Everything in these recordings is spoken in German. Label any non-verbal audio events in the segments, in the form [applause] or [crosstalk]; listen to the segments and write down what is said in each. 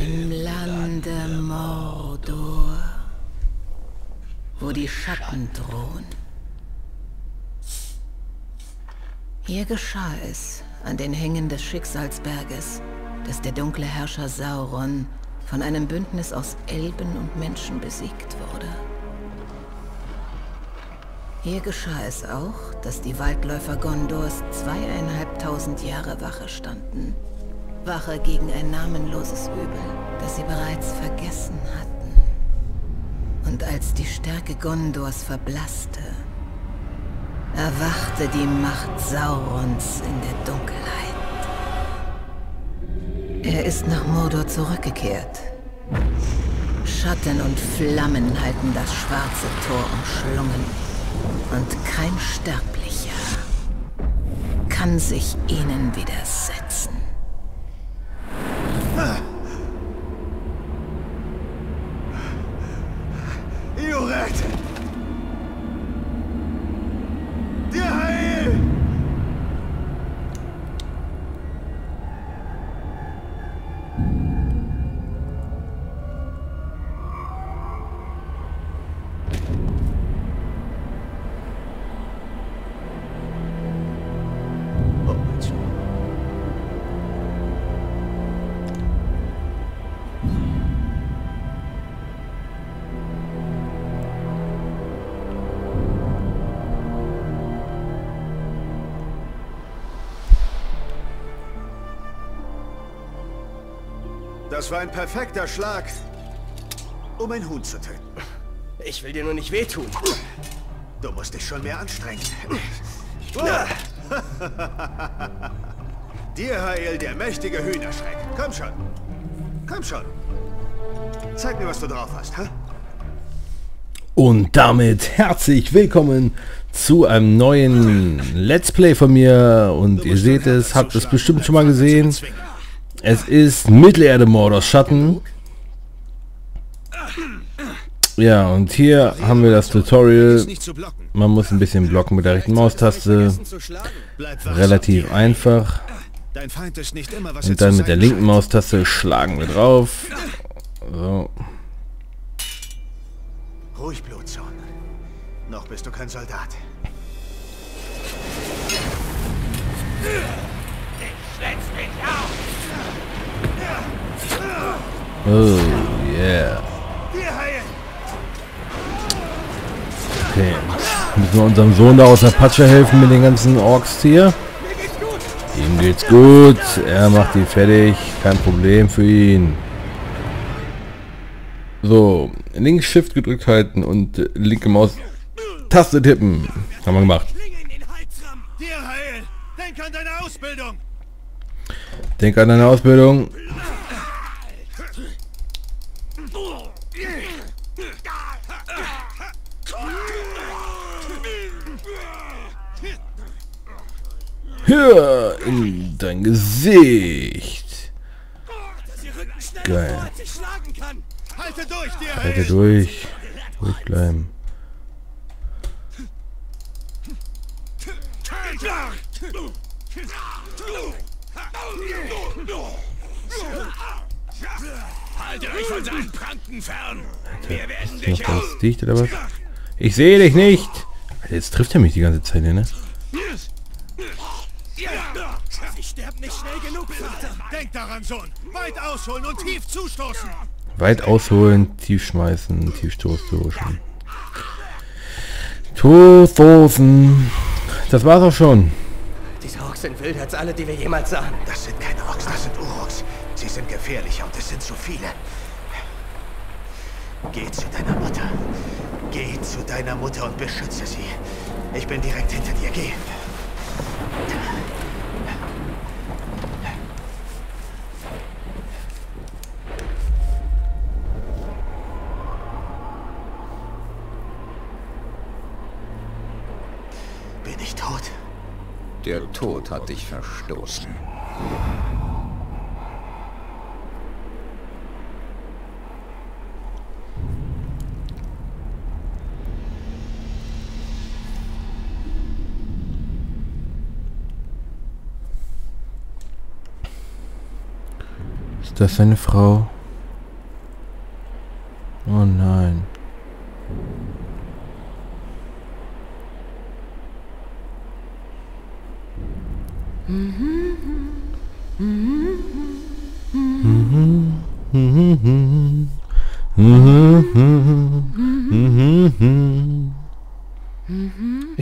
Im Lande Mordor, wo die Schatten drohen. Hier geschah es, an den Hängen des Schicksalsberges, dass der dunkle Herrscher Sauron von einem Bündnis aus Elben und Menschen besiegt wurde. Hier geschah es auch, dass die Waldläufer Gondors zweieinhalbtausend Jahre Wache standen. Wache gegen ein namenloses Übel, das sie bereits vergessen hatten. Und als die Stärke Gondors verblasste, erwachte die Macht Saurons in der Dunkelheit. Er ist nach Mordor zurückgekehrt. Schatten und Flammen halten das schwarze Tor umschlungen. Und kein Sterblicher kann sich ihnen widersetzen. Das war ein perfekter Schlag, um ein Huhn zu töten. Ich will dir nur nicht wehtun. Du musst dich schon mehr anstrengen. [laughs] Dir, Hael, der mächtige Hühnerschreck. Komm schon. Komm schon. Zeig mir, was du drauf hast, hä? Und damit herzlich willkommen zu einem neuen Let's Play von mir. Und ihr seht es, habt es bestimmt schon mal gesehen. Es ist Mittelerde Mordors Schatten. Ja, und hier haben wir das Tutorial. Man muss ein bisschen blocken mit der rechten Maustaste. Relativ einfach. Und dann mit der linken Maustaste schlagen wir drauf. So. Ruhig, Blutsohn. Noch bist du kein Soldat. Oh, yeah. Okay. Müssen wir unserem Sohn da aus der Patsche helfen mit den ganzen Orks hier? Ihm geht's gut. Er macht die fertig. Kein Problem für ihn. So, links Shift gedrückt halten und linke Maus Taste tippen. Haben wir gemacht. Dir, Hael! Denk an deine Ausbildung! Denk an deine Ausbildung. Hier in dein Gesicht. Geil. Halte durch, Halte durch. Ruhig bleiben. Haltet euch von seinen Pranken fern. Wir werden noch ganz dicht oder was? Ich sehe dich nicht. Alter, jetzt trifft er mich die ganze Zeit, ne? Sie sterben nicht schnell genug, Vater. Denk daran, Sohn! Weit ausholen und tief zustoßen! Weit ausholen, tief schmeißen, tief stoßen. Todosen. Das war's auch schon. Orks sind wilder als alle, die wir jemals sahen. Das sind keine Orks, das sind Uroks. Sie sind gefährlicher und es sind zu viele. Geh zu deiner Mutter. Geh zu deiner Mutter und beschütze sie. Ich bin direkt hinter dir. Geh. Der Tod hat dich verstoßen. Ist das eine Frau? Oh nein.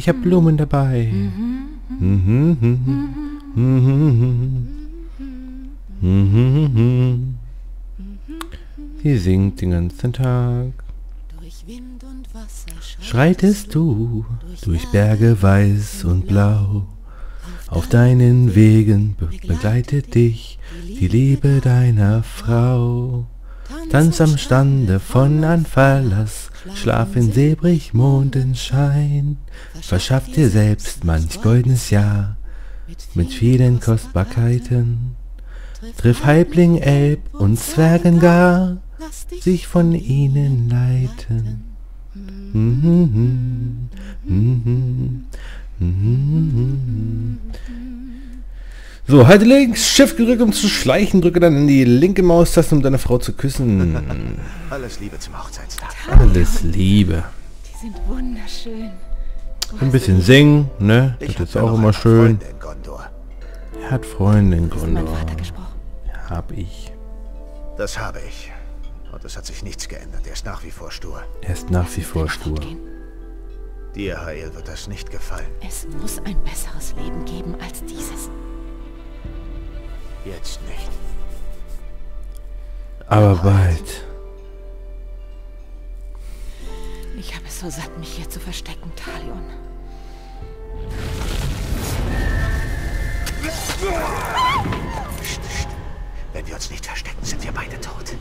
Ich habe Blumen dabei. Sie singt den ganzen Tag. Schreitest du durch Berge weiß und blau. Auf deinen Wegen be begleitet dich die Liebe deiner Frau. Tanz am Stande von Anfallas, schlaf in sebrig Mondenschein. Verschaff dir selbst manch goldenes Jahr mit vielen Kostbarkeiten. Triff Halbling, Elb und Zwergen gar, sich von ihnen leiten. Mhm, mhm, mhm. So, halte links, Shift gedrückt, um zu schleichen, drücke dann in die linke Maustaste, um deine Frau zu küssen. [laughs] Alles Liebe zum Hochzeitstag. Alles Liebe. Die sind wunderschön. Ein bisschen singen, ne? Das ist auch immer schön. Er hat Freunde in Gondor. Vater gesprochen. Hab ich. Das habe ich. Und es hat sich nichts geändert. Er ist nach wie vor stur. Er ist nach wie vor stur. Dir, Hael, wird das nicht gefallen. Es muss ein besseres Leben geben als dieses. Jetzt nicht. Aber bald. Ich habe es so satt, mich hier zu verstecken, Talion. Psst, psst. Wenn wir uns nicht verstecken, sind wir beide tot.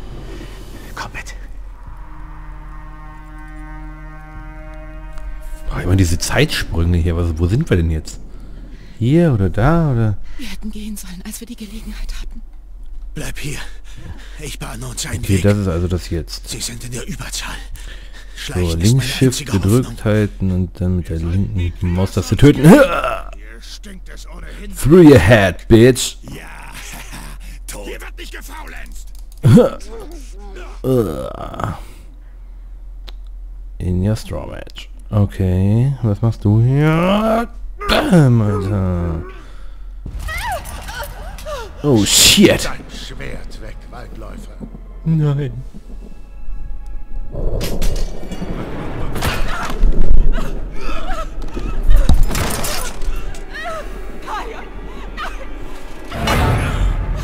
Komm mit. Ach, immer diese Zeitsprünge hier. Was, wo sind wir denn jetzt? Hier oder da oder? Wir hätten gehen sollen, als wir die Gelegenheit hatten. Bleib hier. Ich bahne uns einen Okay, Weg. das ist also das jetzt. Sie sind in der Überzahl. So, Schleichen ist links Shift gedrückt Hoffnung. halten und dann mit der linken Maustaste töten. [laughs] Hier stinkt es ohnehin. Through your head, bitch. Ja, [laughs] tot. Hier wird nicht gefaulenzt. [laughs] In your straw match. Okay, was machst du hier? Bam, Alter. Oh shit. Dein Schwert weg, Waldläufer. Nein.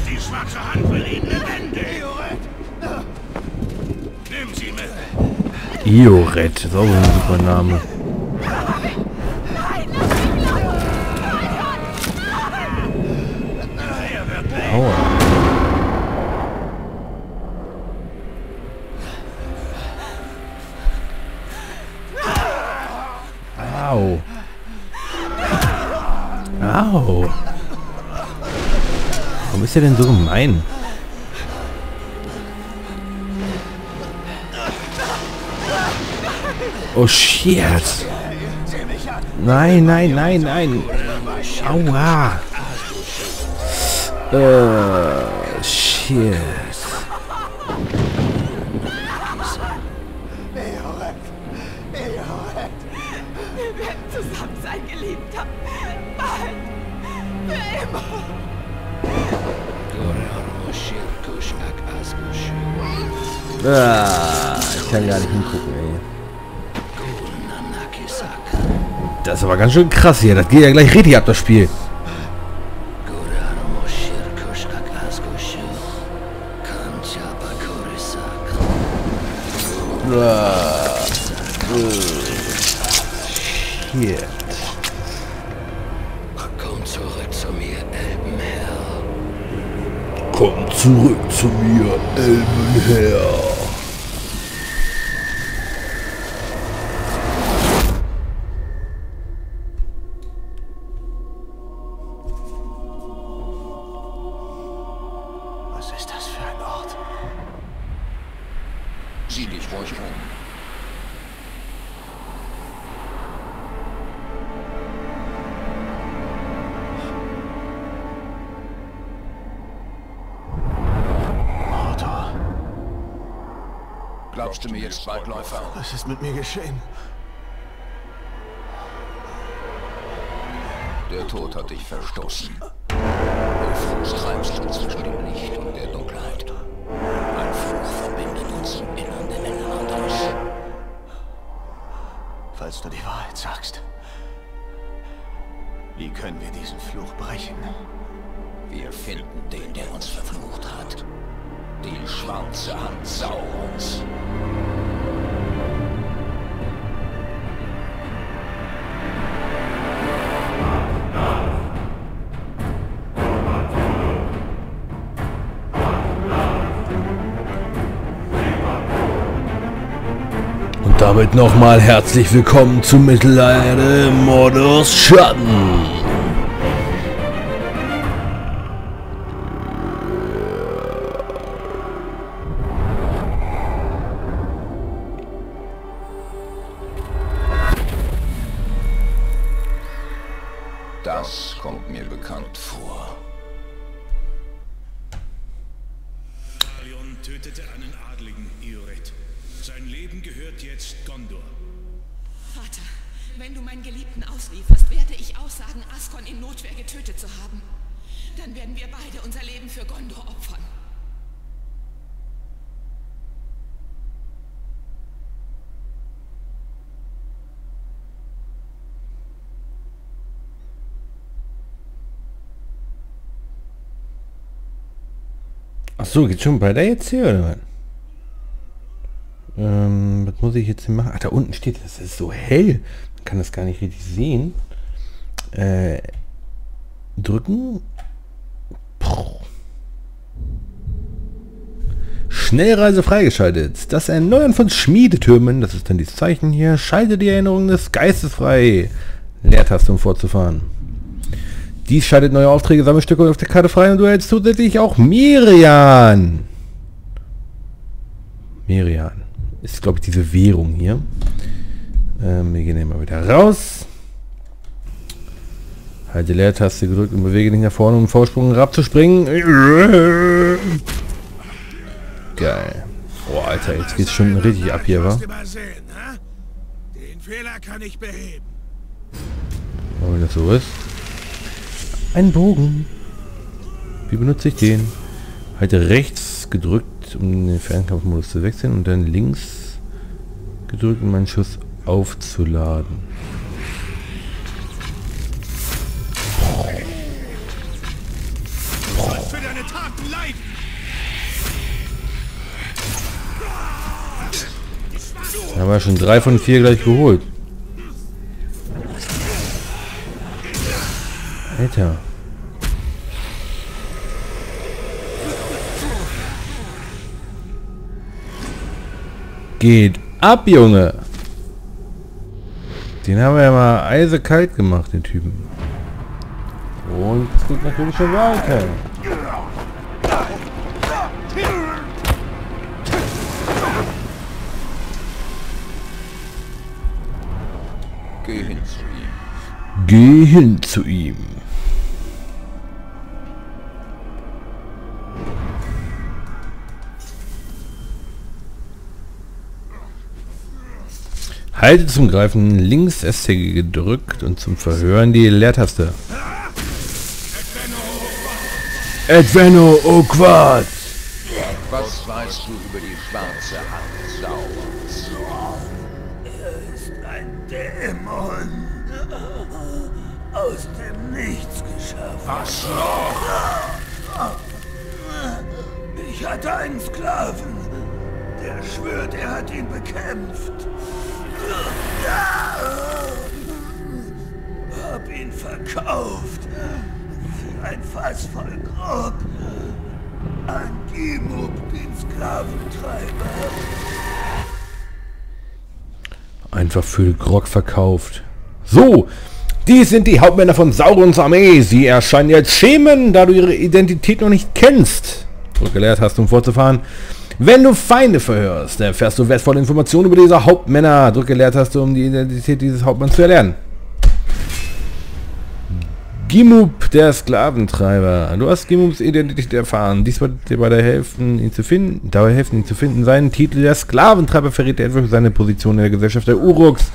Die schwarze Hand will ihn lebendig. Nimm sie mit. Ioret, auch ein super Name. Aua. Au. Au. Warum ist er denn so gemein? Oh shit. Nein, nein, nein, nein. Aua. Äh, shit. Wir werden zusammen sein, Geliebter. Bald. Für immer. Ah, ich kann gar nicht hingucken, ey. Das ist aber ganz schön krass hier. Das geht ja gleich richtig ab, das Spiel. Shit. Komm zurück zu mir, Elbenherr. Komm zurück zu mir, Elbenherr. Glaubst du mir jetzt, Waldläufer? Was ist mit mir geschehen? Der Tod hat dich verstoßen. Der Fluch treibst du zwischen dem Licht und der Dunkelheit. Ein Fluch verbindet uns im Innern der Elementals. Falls du die Wahrheit sagst, wie können wir diesen Fluch brechen? Wir finden den, der uns verflucht hat. Die schwarze Hand Saurons. Und damit nochmal herzlich willkommen zu Mittelerde Mordors Schatten. Ach so, geht schon weiter jetzt hier oder was? Ähm, was muss ich jetzt hier machen? Ach, da unten steht, das ist so hell. Man kann das gar nicht richtig sehen. Äh, drücken. Puh. Schnellreise freigeschaltet. Das Erneuern von Schmiedetürmen, das ist dann dieses Zeichen hier, schalte die Erinnerung des Geistes frei. Leertaste, um fortzufahren. Dies schaltet neue Aufträge, Sammelstücke auf der Karte frei und du hältst zusätzlich auch Mirian. Mirian. Ist, glaube ich, diese Währung hier. Ähm, wir gehen hier mal wieder raus. Halte Leertaste gedrückt und bewege dich nach vorne, um Vorsprung herabzuspringen. Geil. Boah, Alter, jetzt geht's schon richtig ab hier, wa? Den Fehler kann ich beheben. Oh, wenn das so ist. Ein Bogen. Wie benutze ich den? Halte rechts gedrückt, um den Fernkampfmodus zu wechseln und dann links gedrückt, um meinen Schuss aufzuladen. Da haben wir schon drei von vier gleich geholt. Alter. Geht ab, Junge. Den haben wir ja mal eisekalt gemacht, den Typen. Und es geht natürlich schon weiter. Geh hin zu ihm. Geh hin zu ihm. Halte zum Greifen links ST gedrückt und zum Verhören die Leertaste. Adveno Oquat! Was weißt du über die schwarze Hand Saurons? ein Dämon aus dem Nichts geschaffen. Was noch? Ich hatte einen Sklaven, der schwört, er hat ihn bekämpft. Hab ihn verkauft für ein Fass voll Grog an Gimub, den Sklaventreiber. Einfach für Grog verkauft. So, dies sind die Hauptmänner von Saurons Armee. Sie erscheinen jetzt Schemen, da du ihre Identität noch nicht kennst. Drücke Leertaste, um fortzufahren. Wenn du Feinde verhörst, erfährst du wertvolle Informationen über diese Hauptmänner. Drücke Leertaste, um die Identität dieses Hauptmanns zu erlernen. Gimub, der Sklaventreiber. Du hast Gimubs Identität erfahren. Dies wird dir dabei helfen, ihn zu finden. Dabei helfen, ihn zu finden. Seinen Titel der Sklaventreiber verrät er etwa seine Position in der Gesellschaft der Uruks.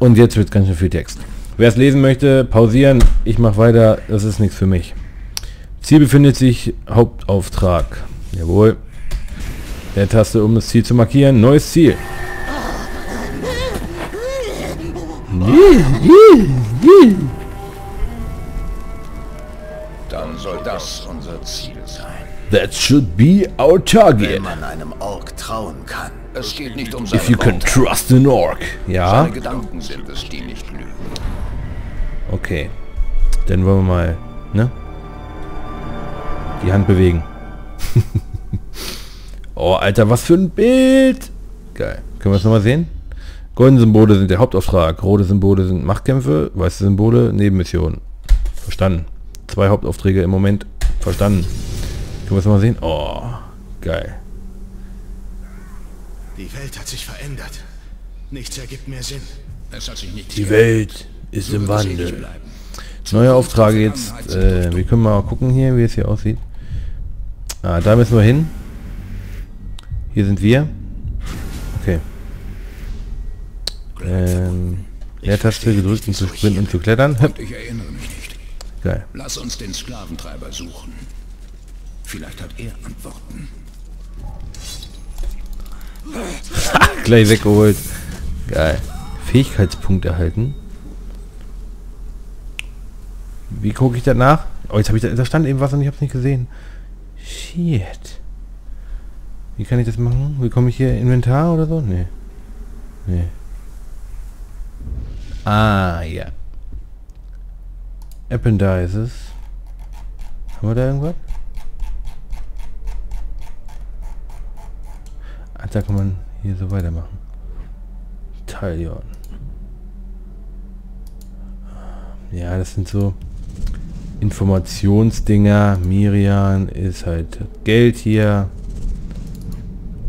Und jetzt wird ganz schön viel Text. Wer es lesen möchte, pausieren. Ich mache weiter. Das ist nichts für mich. Ziel befindet sich Hauptauftrag. Jawohl. Der Taste, um das Ziel zu markieren. Neues Ziel. Dann soll das unser Ziel sein. That should be our target. Wenn man einem Ork trauen kann. Es geht nicht um seine If you can Worte. trust an orc. Ja. Seine Gedanken sind es, die nicht lügen. Okay. Dann wollen wir mal, ne? Die Hand bewegen. [laughs] oh, Alter, was für ein Bild! Geil. Können wir es nochmal sehen? Goldene Symbole sind der Hauptauftrag. Rote Symbole sind Machtkämpfe. Weiße Symbole Nebenmissionen. Verstanden. Zwei Hauptaufträge im Moment. Verstanden. Können wir es nochmal sehen? Oh, geil. Die Welt hat sich verändert. Nichts ergibt mehr Sinn. Es hat sich nicht Die Welt ist im Wandel. Neue Aufträge jetzt. Äh, wir können mal gucken hier, wie es hier aussieht. Ah, da müssen wir hin. Hier sind wir. Okay. Ähm, Leertaste gedrückt, um zu sprinten und zu klettern. Hüpp. [laughs] Ich erinnere mich nicht. Geil. Lass uns den Sklaventreiber suchen. Vielleicht hat er Antworten. [laughs] Gleich weggeholt. Geil. Fähigkeitspunkt erhalten. Wie gucke ich das nach? Oh, jetzt habe ich da, da stand eben was und ich habe es nicht gesehen. Shit. Wie kann ich das machen? Wie komme ich hier Inventar oder so? Nee. Nee. Ah, ja. Appendices. Haben wir da irgendwas? Ah, da kann man hier so weitermachen. Talion. Ja, das sind so Informationsdinger. Miriam ist halt Geld hier.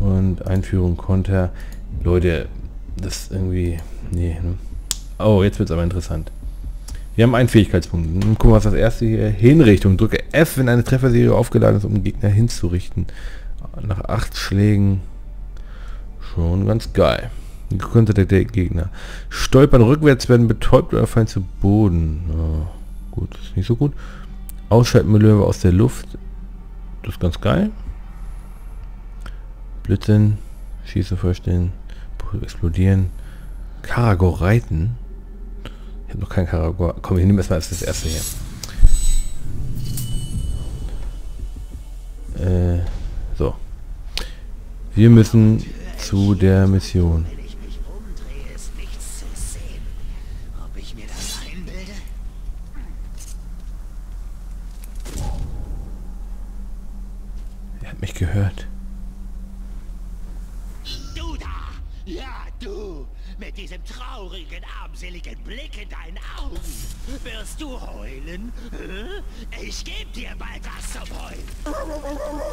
Und Einführung Konter. Leute, das irgendwie... Nee. Ne? Oh, jetzt wird es aber interessant. Wir haben einen Fähigkeitspunkt. Gucken wir, was das erste hier... Hinrichtung. Drücke F, wenn eine Trefferserie aufgeladen ist, um Gegner hinzurichten. Nach acht Schlägen schon ganz geil. Könnte der, Gegner. Stolpern rückwärts werden betäubt oder fallen zu Boden. Oh, gut, ist nicht so gut. Ausschalten Manöver aus der Luft. Das ist ganz geil. Blitzen. Schieße vorstellen. Explodieren. Karago reiten. Ich habe noch kein Karago. Komm, ich nehme erstmal das erste hier. Äh, so. Wir müssen zu der Mission. Er mich gehört. Armseligen Blick in deinen Augen. Wirst du heulen? Ich geb dir bald was zum Heulen.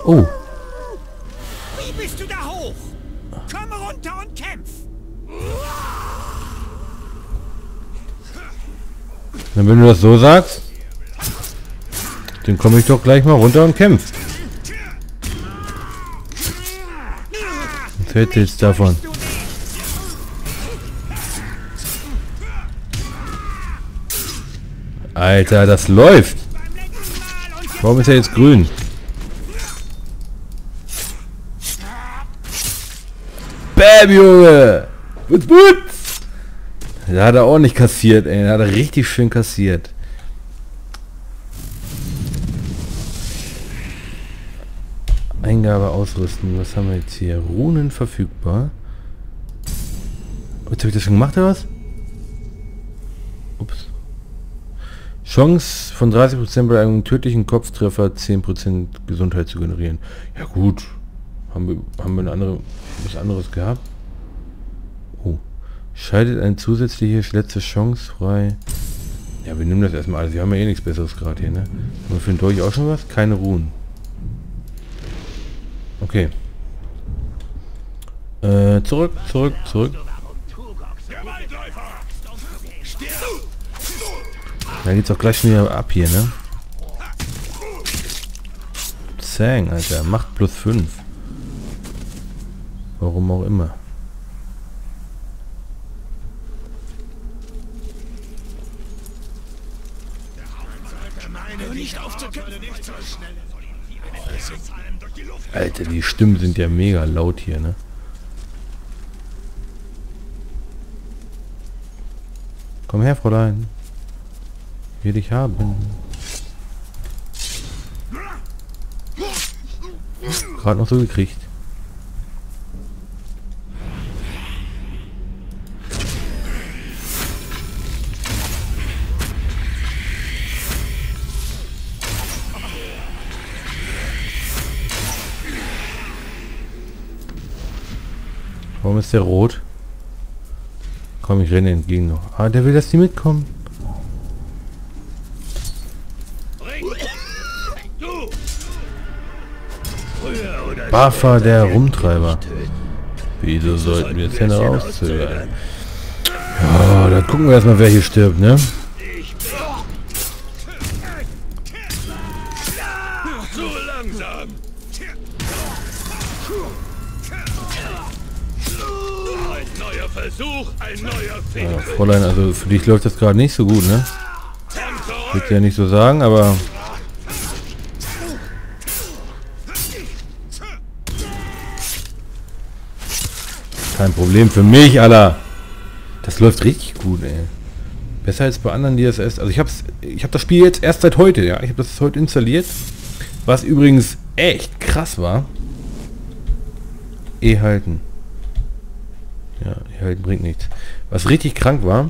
Oh, Wie bist du da hoch? Komm runter und kämpf! dann wenn du das so sagst, dann komme ich doch gleich mal runter und kämpf. Was hält jetzt davon? Alter, das läuft. Warum ist er jetzt grün? Bam, Junge! Wutz, wutz! Da hat er ordentlich kassiert, ey. Da hat er richtig schön kassiert. Eingabe ausrüsten. Was haben wir jetzt hier? Runen verfügbar. Jetzt habe ich das schon gemacht, oder was? Ups. Chance von 30% bei einem tödlichen Kopftreffer 10% Gesundheit zu generieren. Ja gut. Haben wir, haben wir eine andere, was anderes gehabt? Oh. Schaltet eine zusätzliche letzte Chance frei. Ja, wir nehmen das erstmal alles. Wir haben ja eh nichts besseres gerade hier, ne? Haben wir für den Dolch auch schon was? Keine Ruhen. Okay. Äh, zurück, zurück, zurück. Da geht's auch gleich wieder ab hier, ne? Zang, Alter. Macht plus 5. Warum auch immer. Alter, die Stimmen sind ja mega laut hier, ne? Komm her, Fräulein. Will dich haben. Gerade noch so gekriegt. Warum ist der rot? Komm, ich renne entgegen noch. Ah, der will, dass die mitkommen. Buffer, der Rumtreiber. Wieso sollten wir jetzt hier rauszögern? Ja, dann gucken wir erstmal, wer hier stirbt, ne? Ja, Fräulein, also für dich läuft das gerade nicht so gut, ne? Würde ich ja nicht so sagen, aber... Kein Problem für mich, Alter. Das läuft richtig gut, ey. Besser als bei anderen DSS. Also ich hab's, ich habe das Spiel jetzt erst seit heute, ja. Ich habe das heute installiert. Was übrigens echt krass war. E halten. Ja, E halten bringt nichts. Was richtig krank war,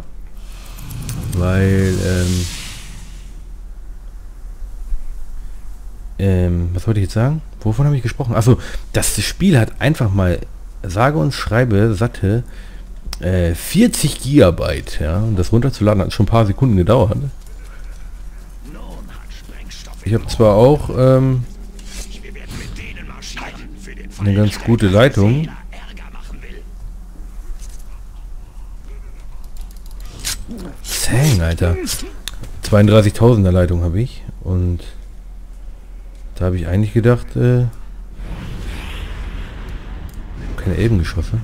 weil, ähm, ähm, was wollte ich jetzt sagen? Wovon habe ich gesprochen? Achso, das Spiel hat einfach mal, sage und schreibe, satte, äh, 40 Gigabyte, ja, und das runterzuladen hat schon ein paar Sekunden gedauert. Ich habe zwar auch ähm, eine ganz gute Leitung. Zang, Alter. 32.000er Leitung habe ich und da habe ich eigentlich gedacht, äh, keine Elbengeschosse.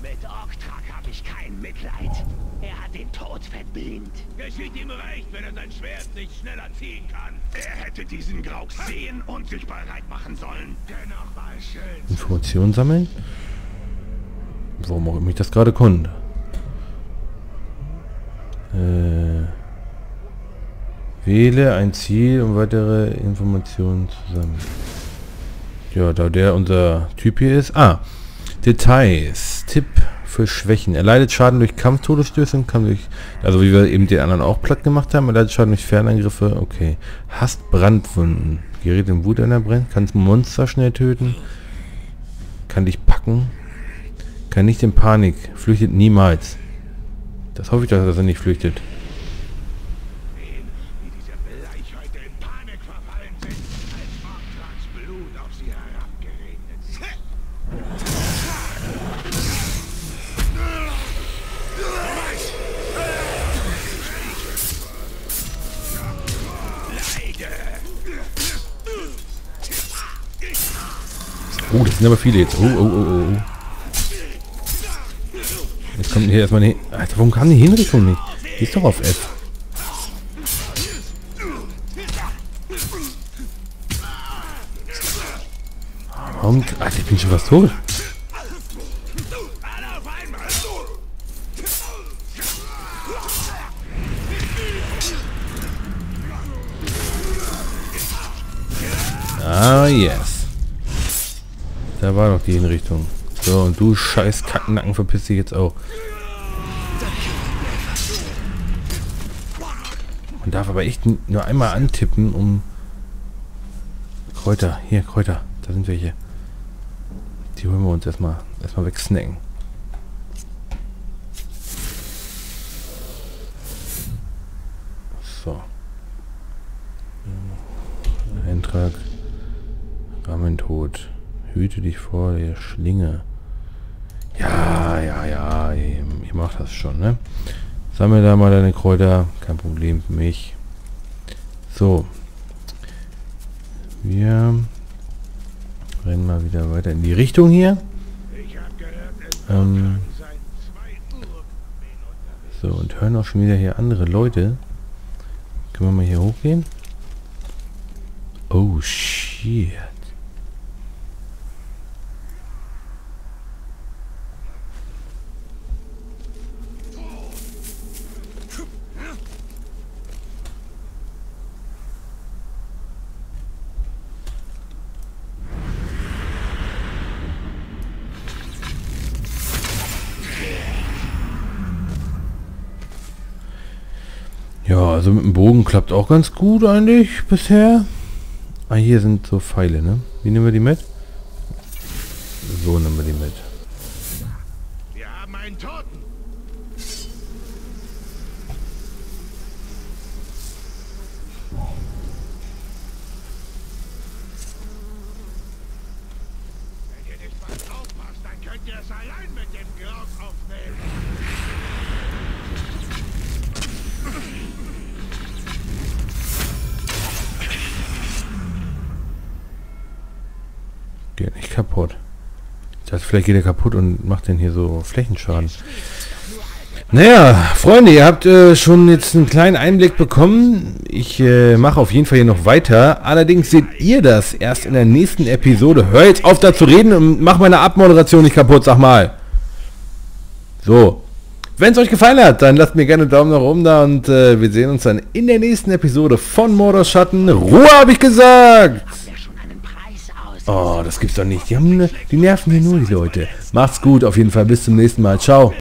Mit Orktrak habe ich kein Mitleid. Er hat den Tod verdient. Geschieht ihm recht, wenn er sein Schwert nicht schneller ziehen kann. Er hätte diesen Grauk sehen und sich bereit machen sollen. Dennoch war es schön. Informationen sammeln? Warum auch immer ich das gerade konnte. Äh, wähle ein Ziel, um weitere Informationen zu sammeln. Ja, da der unser Typ hier ist. Ah, Details. Tipp für Schwächen. Er leidet Schaden durch Kampftodesstöße und kann durch... Also wie wir eben den anderen auch platt gemacht haben. Er leidet Schaden durch Fernangriffe. Okay. Hasst Brandwunden. Gerät im Wut, wenn er brennt. Kann Monster schnell töten. Kann dich packen. Kann nicht in Panik. Flüchtet niemals. Das hoffe ich, dass er nicht flüchtet. Oh, das sind aber viele jetzt. Oh, oh, oh, oh. oh. Jetzt kommt hier erstmal eine... Alter, warum kam die Hinrichtung nicht? Die ist doch auf F. Warum... Alter, ich bin schon fast tot. War die Hinrichtung. So, und du scheiß Kackennacken verpiss dich jetzt auch. Man darf aber echt nur einmal antippen, um... Kräuter, hier, Kräuter. Da sind welche. Die holen wir uns erstmal erstmal wegsnacken. So. Eintrag. Rammentod. Hüte dich vor der Schlinge. Ja, ja, ja, ich mach das schon, ne? Sammel da mal deine Kräuter, kein Problem für mich. So. Wir rennen mal wieder weiter in die Richtung hier. Ähm, so, und hören auch schon wieder hier andere Leute. Können wir mal hier hochgehen? Oh, shit. Ja, also mit dem Bogen klappt auch ganz gut eigentlich bisher. Ah, hier sind so Pfeile, ne? Wie nehmen wir die mit? So nehmen wir die mit. Wir haben einen Toten. Wenn ihr nicht was aufpasst, dann könnt ihr es allein mit dem Graus aufnehmen. Kaputt. Ich vielleicht geht er kaputt und macht den hier so Flächenschaden. Naja, Freunde, ihr habt äh, schon jetzt einen kleinen Einblick bekommen. Ich äh, mache auf jeden Fall hier noch weiter. Allerdings seht ihr das erst in der nächsten Episode. Hör jetzt auf da zu reden und mach meine Abmoderation nicht kaputt, sag mal. So. Wenn es euch gefallen hat, dann lasst mir gerne einen Daumen nach oben da und äh, wir sehen uns dann in der nächsten Episode von Mordor Schatten. Ruhe, habe ich gesagt! Oh, das gibt's doch nicht. Die, haben, ne- die nerven hier nur die Leute. Macht's gut, auf jeden Fall. Bis zum nächsten Mal. Ciao.